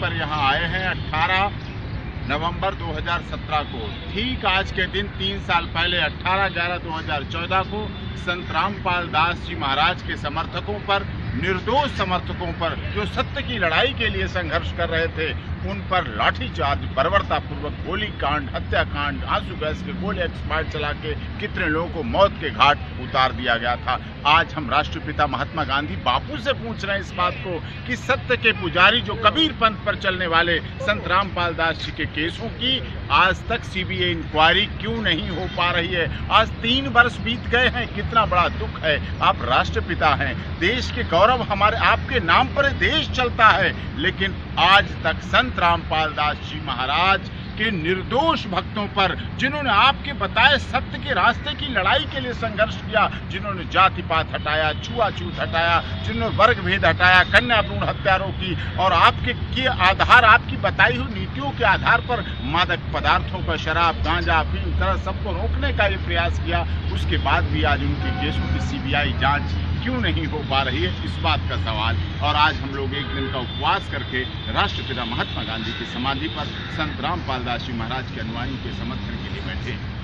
पर यहाँ आए हैं 18 नवंबर 2017 को। ठीक आज के दिन तीन साल पहले 18 ग्यारह 2014 को संत रामपाल दास जी महाराज के समर्थकों पर निर्दोष समर्थकों पर जो सत्य की लड़ाई के लिए संघर्ष कर रहे थे, उन पर लाठीचार्ज बर्बरता पूर्वक गोली कांड हत्याकांड, आँसू गैस के गोले एक्सपायर चला के कितने लोगों को मौत के घाट उतार दिया गया था। आज हम राष्ट्रपिता महात्मा गांधी बापू से पूछ रहे हैं इस बात को कि सत्य के पुजारी जो कबीर पंथ पर चलने वाले संत रामपाल दास जी के केसों की आज तक सीबीआई इंक्वायरी क्यों नहीं हो पा रही है? आज तीन वर्ष बीत गए हैं, कितना बड़ा दुख है। आप राष्ट्रपिता हैं, देश के गौरव हमारे, आपके नाम पर देश चलता है। लेकिन आज तक संत रामपाल दास जी महाराज के निर्दोष भक्तों पर, जिन्होंने आपके बताए सत्य के रास्ते की लड़ाई के लिए संघर्ष किया, जिन्होंने जाति पात हटाया, छुआछूत हटाया, जिन्होंने वर्ग भेद हटाया कन्या भ्रूण हत्यारों की, और आपके, के आधार, आपकी बताई हुई नीतियों के आधार पर मादक पदार्थों का शराब, गांजा अफीम तरह सबको रोकने का ये प्रयास किया। उसके बाद भी आज उनके केसों की सीबीआई जाँच क्यों नहीं हो पा रही है इस बात का सवाल? और आज हम लोग एक दिन का उपवास करके राष्ट्रपिता महात्मा गांधी की समाधि पर संत रामपाल दास जी महाराज के अनुयायियों के समर्थन के लिए बैठे हैं।